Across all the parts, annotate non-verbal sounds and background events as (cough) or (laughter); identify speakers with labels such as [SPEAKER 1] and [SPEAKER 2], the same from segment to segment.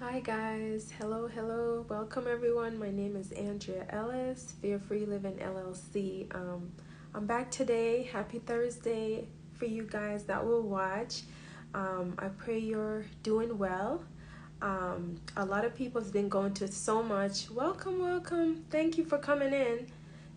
[SPEAKER 1] Hi guys, hello, hello, welcome everyone. My name is Andrea Ellis, Fear Free Living LLC. Um, I'm back today. Happy Thursday for you guys that will watch. Um, I pray you're doing well. Um, a lot of people have been going through so much. Welcome, welcome. Thank you for coming in.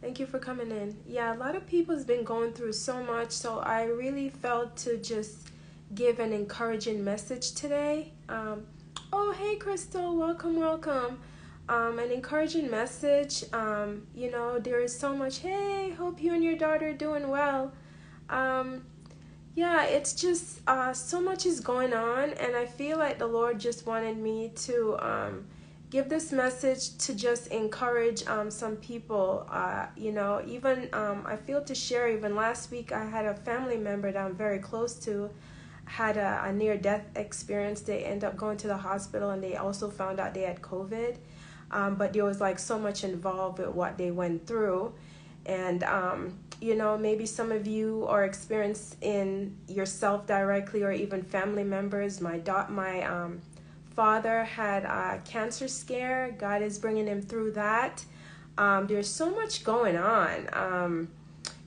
[SPEAKER 1] Thank you for coming in. Yeah, a lot of people has been going through so much, so I really felt to just give an encouraging message today. Um, oh, hey, Crystal, welcome, welcome. Um, an encouraging message. Um, you know, there is so much. Hey, hope you and your daughter are doing well. Um, yeah, it's just uh, so much is going on, and I feel like the Lord just wanted me to um, give this message to just encourage um, some people. Uh, you know, even um, I feel to share. Even last week, I had a family member that I'm very close to had a, a near death experience. They end up going to the hospital, and they also found out they had COVID. Um, but there was like so much involved with what they went through, and um, you know maybe some of you are experiencing yourself directly or even family members. My dot my um, father had a cancer scare. God is bringing him through that. Um, there's so much going on.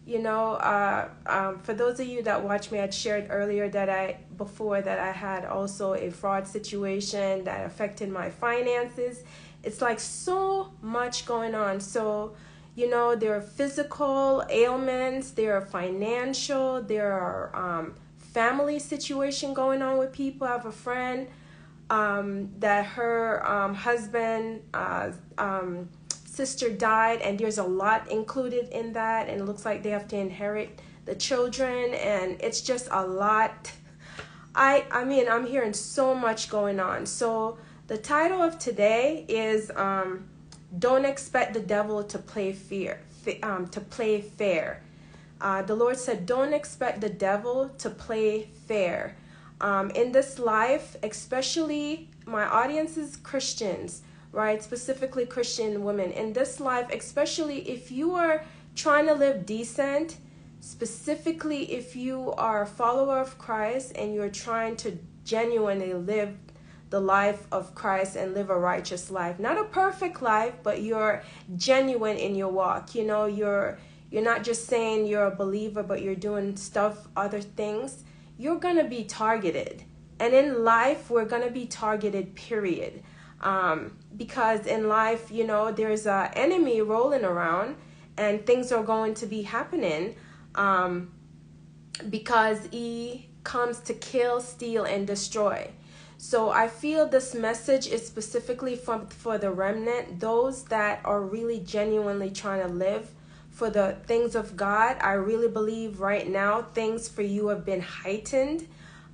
[SPEAKER 1] You know, uh, um, for those of you that watch me, I'd shared earlier that I before that I had also a fraud situation that affected my finances. It's like so much going on. So, you know, there are physical ailments, there are financial, there are um, family situation going on with people. I have a friend um, that her um, husband. Uh, um, sister died and there's a lot included in that and it looks like they have to inherit the children and it's just a lot. I i mean i'm hearing so much going on. So the title of today is um, don't expect the devil to play fear um, to play fair. Uh, the lord said don't expect the devil to play fair. Um, in this life especially my audience is christians right? Specifically Christian women. In this life, especially if you are trying to live decent, specifically if you are a follower of Christ and you're trying to genuinely live the life of Christ and live a righteous life. Not a perfect life, but you're genuine in your walk. You know, you're you're not just saying you're a believer, but you're doing stuff, other things. You're going to be targeted. And in life, we're going to be targeted, period um, because in life you know there's a enemy rolling around and things are going to be happening um, because he comes to kill steal and destroy. So i feel this message is specifically for, for the remnant those that are really genuinely trying to live for the things of god. I really believe right now things for you have been heightened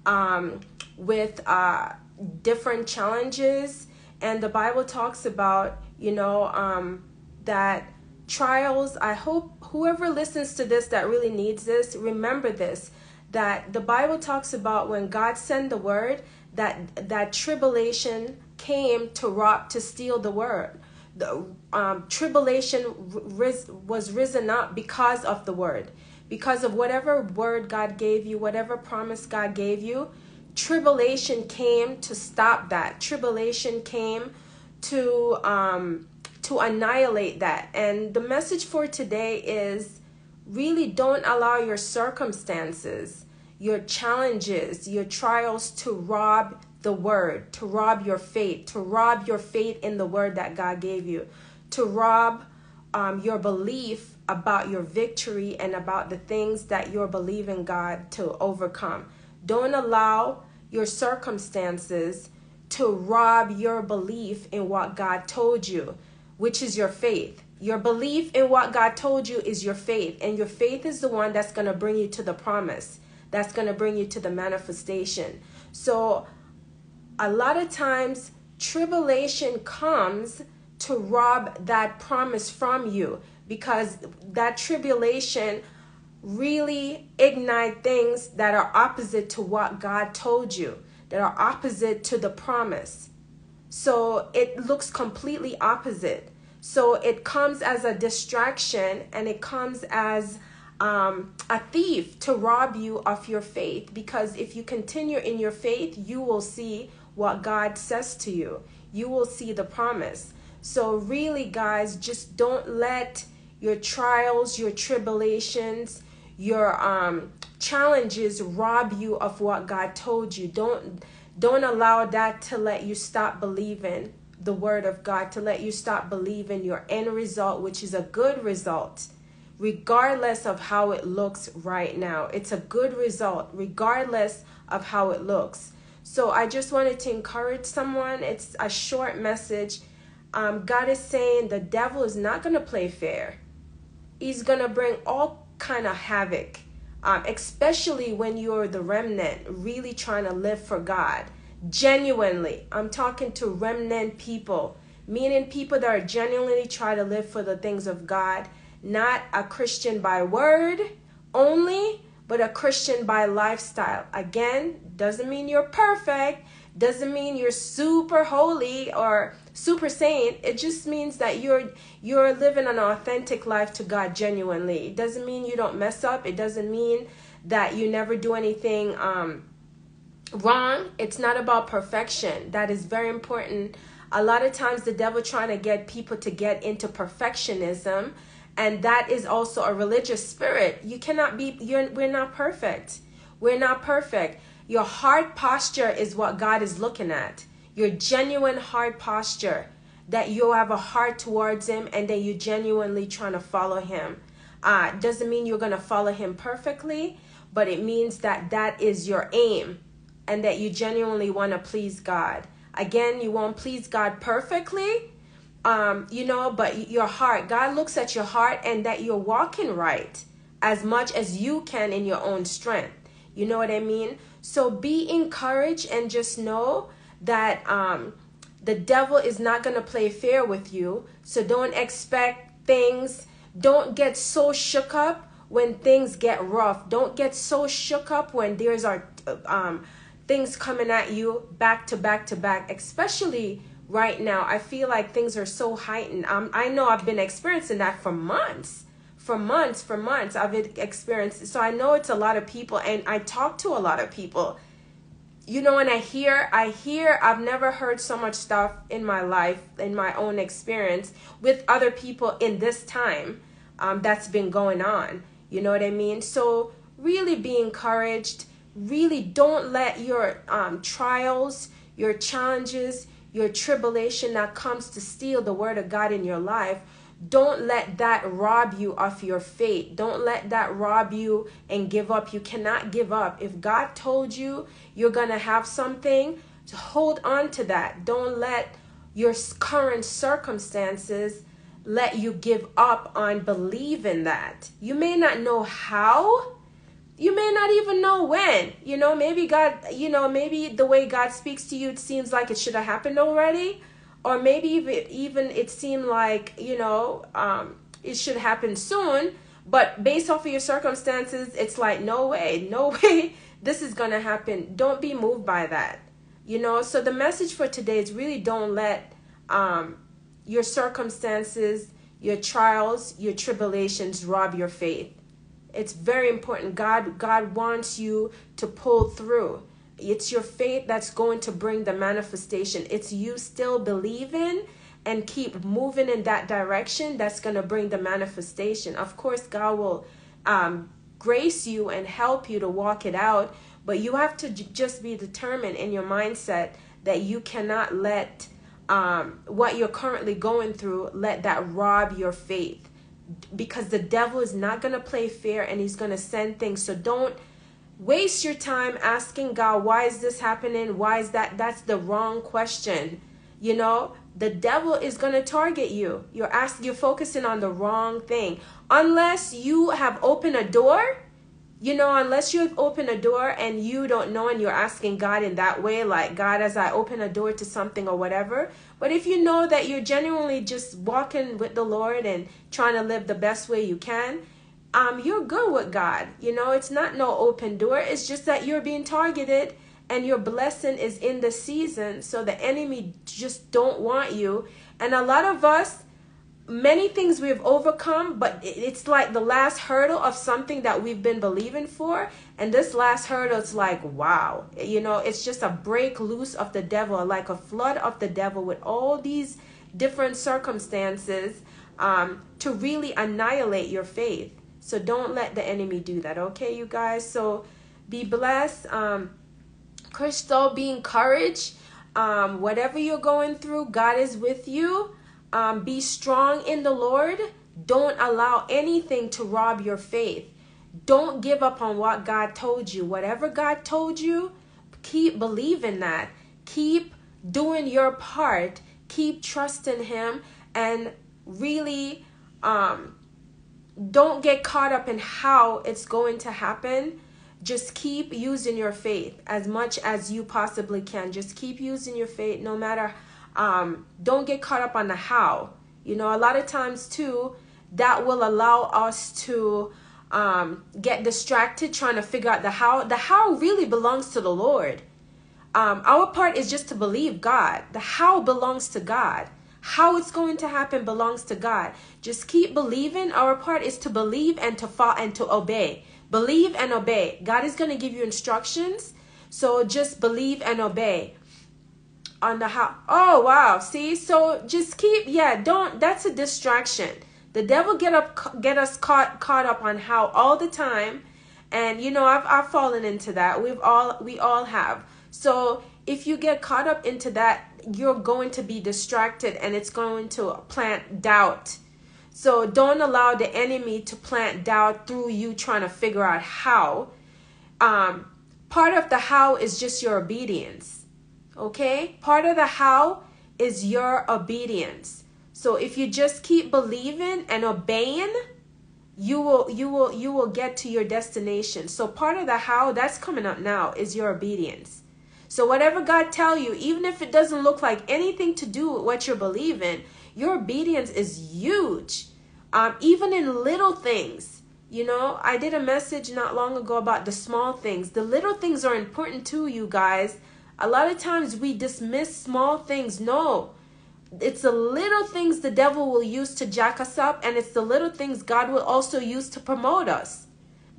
[SPEAKER 1] um, with uh, different challenges and the bible talks about you know um, that trials i hope whoever listens to this that really needs this remember this that the bible talks about when god sent the word that that tribulation came to rob to steal the word. The um, tribulation ris- was risen up because of the word. Because of whatever word god gave you whatever promise god gave you tribulation came to stop that. Tribulation came to um, to annihilate that. And the message for today is really don't allow your circumstances, your challenges, your trials to rob the word, to rob your faith, to rob your faith in the word that God gave you, to rob um, your belief about your victory and about the things that you're believing God to overcome. Don't allow your circumstances to rob your belief in what God told you, which is your faith. Your belief in what God told you is your faith, and your faith is the one that's going to bring you to the promise, that's going to bring you to the manifestation. So, a lot of times, tribulation comes to rob that promise from you because that tribulation really ignite things that are opposite to what God told you, that are opposite to the promise. So it looks completely opposite. So it comes as a distraction and it comes as um, a thief to rob you of your faith. Because if you continue in your faith, you will see what God says to you. You will see the promise. So, really, guys, just don't let your trials, your tribulations, your um, challenges rob you of what God told you. Don't don't allow that to let you stop believing the word of God, to let you stop believing your end result, which is a good result, regardless of how it looks right now. It's a good result, regardless of how it looks. So I just wanted to encourage someone. It's a short message. Um, God is saying the devil is not going to play fair. He's going to bring all kind of havoc, um, especially when you're the remnant, really trying to live for God genuinely. I'm talking to remnant people, meaning people that are genuinely trying to live for the things of God, not a Christian by word only, but a Christian by lifestyle. Again, doesn't mean you're perfect, doesn't mean you're super holy or super saint. It just means that you're you're living an authentic life to God genuinely. It doesn't mean you don't mess up. It doesn't mean that you never do anything um wrong. It's not about perfection. That is very important. A lot of times the devil trying to get people to get into perfectionism and that is also a religious spirit. You cannot be you're we're not perfect. We're not perfect. Your heart posture is what God is looking at. Your genuine heart posture that you have a heart towards him and that you're genuinely trying to follow him. Uh doesn't mean you're going to follow him perfectly, but it means that that is your aim and that you genuinely want to please God. Again, you won't please God perfectly, um, you know, but your heart, God looks at your heart and that you're walking right as much as you can in your own strength. You know what I mean? So be encouraged and just know that um, the devil is not going to play fair with you. So don't expect things, don't get so shook up when things get rough. Don't get so shook up when there's our um, things coming at you back to back to back, especially right now. I feel like things are so heightened. Um, I know I've been experiencing that for months. For months, for months, I've experienced. So I know it's a lot of people, and I talk to a lot of people. You know, when I hear, I hear, I've never heard so much stuff in my life, in my own experience with other people in this time um, that's been going on. You know what I mean? So really be encouraged really don't let your um, trials, your challenges, your tribulation that comes to steal the word of God in your life, don't let that rob you of your faith. Don't let that rob you and give up. You cannot give up. If God told you you're going to have something, hold on to that. Don't let your current circumstances let you give up on believing that. You may not know how, you may not even know when you know maybe god you know maybe the way god speaks to you it seems like it should have happened already or maybe even, even it seemed like you know um, it should happen soon but based off of your circumstances it's like no way (laughs) no way this is gonna happen don't be moved by that you know so the message for today is really don't let um, your circumstances your trials your tribulations rob your faith it's very important. God God wants you to pull through. It's your faith that's going to bring the manifestation. It's you still believing and keep moving in that direction that's going to bring the manifestation. Of course, God will um, grace you and help you to walk it out, but you have to j- just be determined in your mindset that you cannot let um, what you're currently going through let that rob your faith because the devil is not going to play fair and he's going to send things. So don't waste your time asking God, why is this happening? Why is that? That's the wrong question. You know, the devil is going to target you. You're asking, you're focusing on the wrong thing. Unless you have opened a door you know, unless you've opened a door and you don't know and you're asking God in that way, like, God, as I open a door to something or whatever. But if you know that you're genuinely just walking with the Lord and trying to live the best way you can, um, you're good with God. You know, it's not no open door. It's just that you're being targeted and your blessing is in the season. So the enemy just don't want you. And a lot of us, many things we've overcome, but it's like the last hurdle of something that we've been believing for. And this last hurdle is like, wow, you know, it's just a break loose of the devil, like a flood of the devil with all these different circumstances um, to really annihilate your faith. So don't let the enemy do that, okay, you guys? So be blessed. Um, Crystal, be encouraged. Um, whatever you're going through, God is with you um, be strong in the Lord. Don't allow anything to rob your faith. Don't give up on what God told you. Whatever God told you, keep believing that. Keep doing your part. Keep trusting Him and really um, don't get caught up in how it's going to happen. Just keep using your faith as much as you possibly can. Just keep using your faith no matter um, don't get caught up on the how. You know, a lot of times too, that will allow us to um, get distracted trying to figure out the how. The how really belongs to the Lord. Um, our part is just to believe God. The how belongs to God. How it's going to happen belongs to God. Just keep believing. Our part is to believe and to follow and to obey. Believe and obey. God is going to give you instructions. So just believe and obey on the how oh wow see so just keep yeah don't that's a distraction the devil get up get us caught caught up on how all the time and you know i've i've fallen into that we've all we all have so if you get caught up into that you're going to be distracted and it's going to plant doubt so don't allow the enemy to plant doubt through you trying to figure out how um part of the how is just your obedience Okay? Part of the how is your obedience. So if you just keep believing and obeying, you will you will you will get to your destination. So part of the how that's coming up now is your obedience. So whatever God tell you, even if it doesn't look like anything to do with what you're believing, your obedience is huge. Um, even in little things. You know, I did a message not long ago about the small things. The little things are important too, you guys. A lot of times we dismiss small things. No, it's the little things the devil will use to jack us up, and it's the little things God will also use to promote us.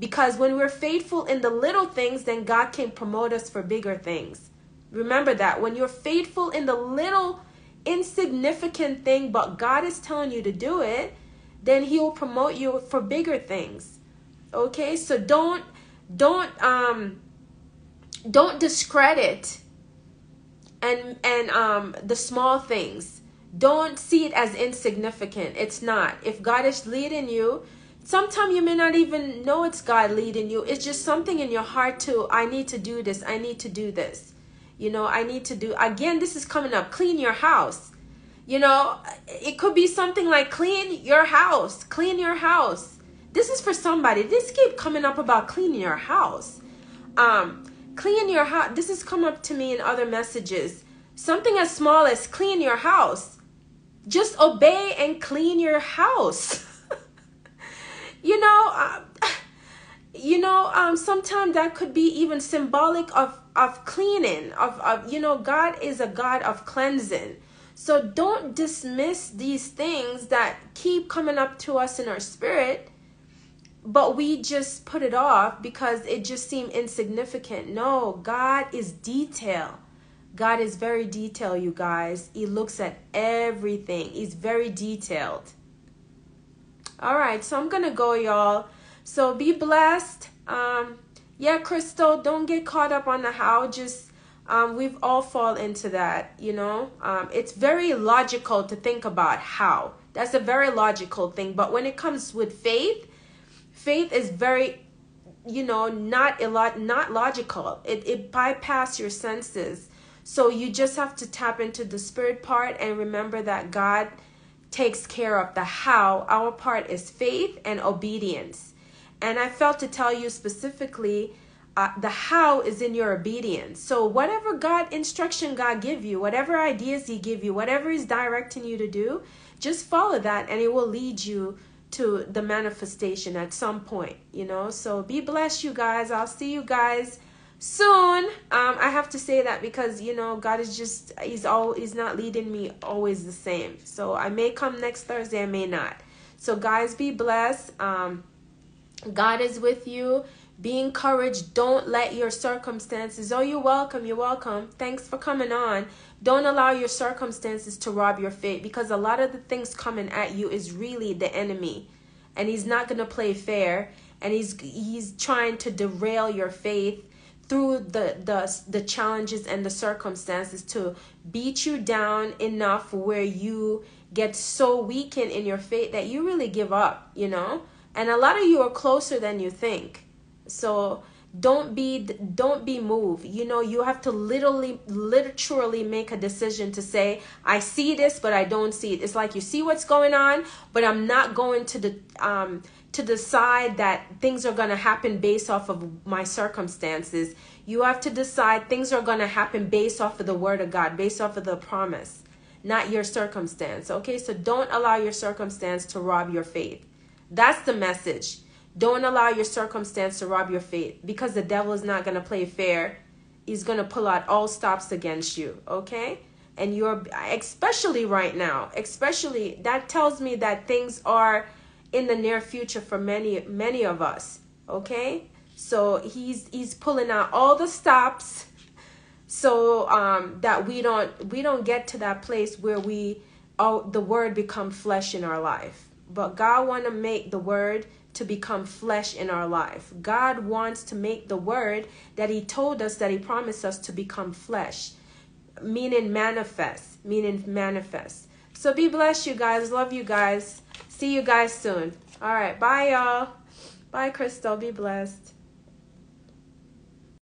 [SPEAKER 1] Because when we're faithful in the little things, then God can promote us for bigger things. Remember that. When you're faithful in the little insignificant thing, but God is telling you to do it, then He will promote you for bigger things. Okay? So don't don't um don't discredit and and um the small things don't see it as insignificant it's not if god is leading you sometimes you may not even know it's god leading you it's just something in your heart to i need to do this i need to do this you know i need to do again this is coming up clean your house you know it could be something like clean your house clean your house this is for somebody this keep coming up about cleaning your house um Clean your house. This has come up to me in other messages. Something as small as clean your house. Just obey and clean your house. (laughs) you know, uh, you know, um, sometimes that could be even symbolic of of cleaning. Of of you know, God is a God of cleansing. So don't dismiss these things that keep coming up to us in our spirit but we just put it off because it just seemed insignificant. No, God is detail. God is very detailed, you guys. He looks at everything. He's very detailed. All right, so I'm gonna go, y'all. So be blessed. Um, yeah, Crystal, don't get caught up on the how. Just um, we've all fall into that, you know. Um, it's very logical to think about how. That's a very logical thing. But when it comes with faith, faith is very you know not a lot not logical it it bypass your senses so you just have to tap into the spirit part and remember that god takes care of the how our part is faith and obedience and i felt to tell you specifically uh, the how is in your obedience so whatever god instruction god give you whatever ideas he give you whatever he's directing you to do just follow that and it will lead you to the manifestation at some point, you know. So be blessed, you guys. I'll see you guys soon. Um, I have to say that because you know God is just He's all He's not leading me always the same. So I may come next Thursday, I may not. So guys, be blessed. Um, God is with you. Be encouraged. Don't let your circumstances. Oh, you're welcome. You're welcome. Thanks for coming on. Don't allow your circumstances to rob your faith because a lot of the things coming at you is really the enemy, and he's not gonna play fair, and he's he's trying to derail your faith through the the the challenges and the circumstances to beat you down enough where you get so weakened in your faith that you really give up. You know, and a lot of you are closer than you think. So don't be don't be moved. You know you have to literally literally make a decision to say i see this but i don't see it. It's like you see what's going on but i'm not going to the um to decide that things are going to happen based off of my circumstances you have to decide things are going to happen based off of the word of god based off of the promise not your circumstance okay so don't allow your circumstance to rob your faith that's the message don't allow your circumstance to rob your faith because the devil is not going to play fair. He's going to pull out all stops against you, okay? And you're, especially right now, especially, that tells me that things are in the near future for many, many of us, okay? So he's, he's pulling out all the stops so um, that we don't, we don't get to that place where we, oh, the word become flesh in our life. But God want to make the word to become flesh in our life. God wants to make the word that He told us that He promised us to become flesh, meaning manifest, meaning manifest. So be blessed, you guys. Love you guys. See you guys soon. All right. Bye, y'all. Bye, Crystal. Be blessed.